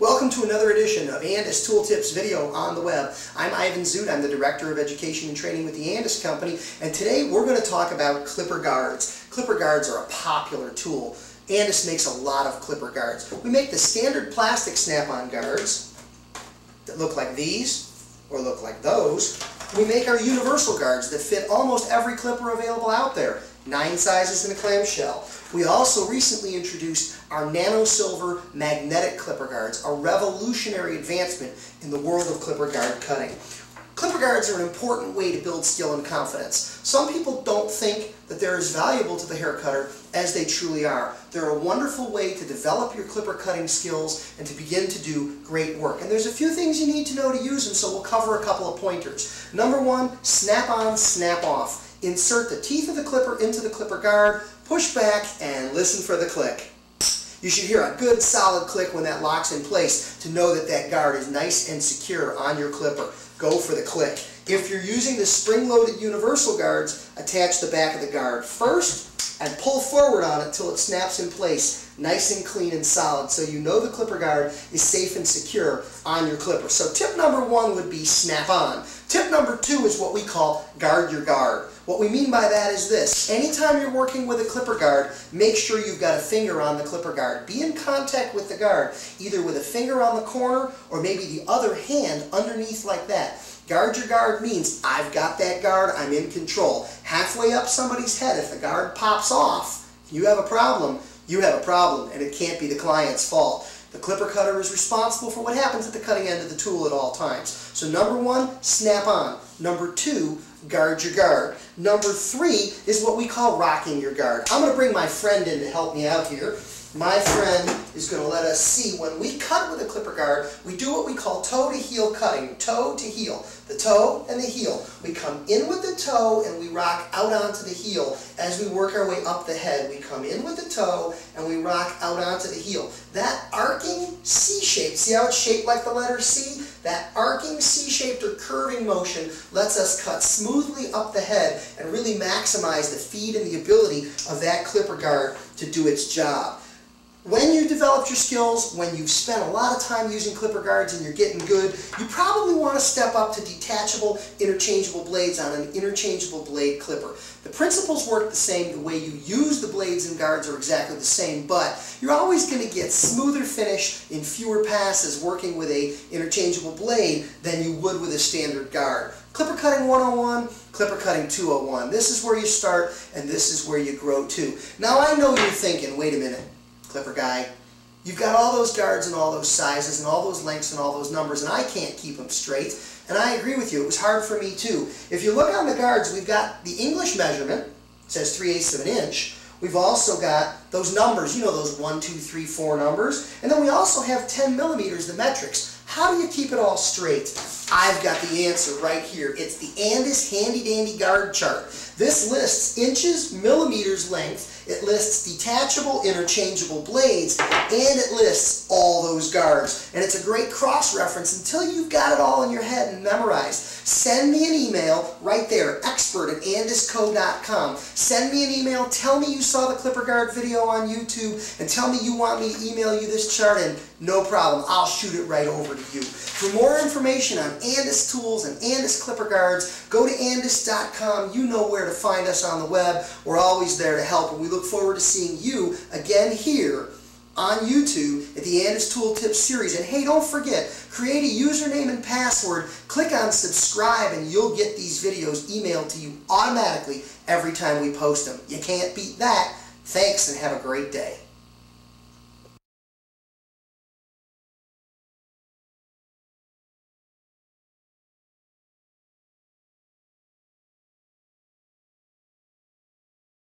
Welcome to another edition of Andis Tooltips video on the web. I'm Ivan Zoot, I'm the Director of Education and Training with the Andis Company, and today we're going to talk about clipper guards. Clipper guards are a popular tool. Andis makes a lot of clipper guards. We make the standard plastic snap-on guards that look like these, or look like those. We make our universal guards that fit almost every clipper available out there nine sizes in a clamshell. We also recently introduced our Nano Silver magnetic clipper guards, a revolutionary advancement in the world of clipper guard cutting. Clipper guards are an important way to build skill and confidence. Some people don't think that they're as valuable to the hair cutter as they truly are. They're a wonderful way to develop your clipper cutting skills and to begin to do great work. And there's a few things you need to know to use them, so we'll cover a couple of pointers. Number one, snap on, snap off. Insert the teeth of the clipper into the clipper guard, push back, and listen for the click. You should hear a good solid click when that locks in place to know that that guard is nice and secure on your clipper. Go for the click. If you're using the spring-loaded universal guards, attach the back of the guard first and pull forward on it till it snaps in place nice and clean and solid so you know the clipper guard is safe and secure on your clipper. So tip number one would be snap on. Tip number two is what we call guard your guard. What we mean by that is this. Anytime you're working with a clipper guard, make sure you've got a finger on the clipper guard. Be in contact with the guard, either with a finger on the corner or maybe the other hand underneath like that. Guard your guard means I've got that guard, I'm in control. Halfway up somebody's head, if the guard pops off, you have a problem, you have a problem, and it can't be the client's fault. The clipper cutter is responsible for what happens at the cutting end of the tool at all times. So number one, snap on. Number two, guard your guard. Number three is what we call rocking your guard. I'm going to bring my friend in to help me out here my friend is going to let us see when we cut with a clipper guard, we do what we call toe to heel cutting, toe to heel. The toe and the heel. We come in with the toe and we rock out onto the heel as we work our way up the head. We come in with the toe and we rock out onto the heel. That arcing C shape, see how it's shaped like the letter C? That arcing C-shaped or curving motion lets us cut smoothly up the head and really maximize the feed and the ability of that clipper guard to do its job. When you develop your skills, when you've spent a lot of time using clipper guards and you're getting good, you probably want to step up to detachable interchangeable blades on an interchangeable blade clipper. The principles work the same, the way you use the blades and guards are exactly the same, but you're always going to get smoother finish in fewer passes working with a interchangeable blade than you would with a standard guard. Clipper cutting 101, clipper cutting 201. This is where you start and this is where you grow to. Now I know you're thinking, wait a minute, Clipper guy. You've got all those guards and all those sizes and all those lengths and all those numbers, and I can't keep them straight. And I agree with you. It was hard for me too. If you look on the guards, we've got the English measurement. Says 3 eighths of an inch. We've also got those numbers, you know those 1, 2, 3, 4 numbers. And then we also have 10 millimeters, the metrics. How do you keep it all straight? I've got the answer right here. It's the Andis Handy Dandy Guard Chart. This lists inches, millimeters length, it lists detachable, interchangeable blades, and it lists all those guards. And it's a great cross-reference until you've got it all in your head and memorized. Send me an email right there, expert at andisco.com. Send me an email, tell me you saw the Clipper Guard video on YouTube, and tell me you want me to email you this chart, and no problem, I'll shoot it right over to you. For more information on Andis tools and Andis Clipper Guards, go to andis.com. You know where to find us on the web. We're always there to help, and we look forward to seeing you again here on YouTube at the Andis Tooltips series. And hey, don't forget, create a username and password, click on subscribe, and you'll get these videos emailed to you automatically every time we post them. You can't beat that. Thanks and have a great day.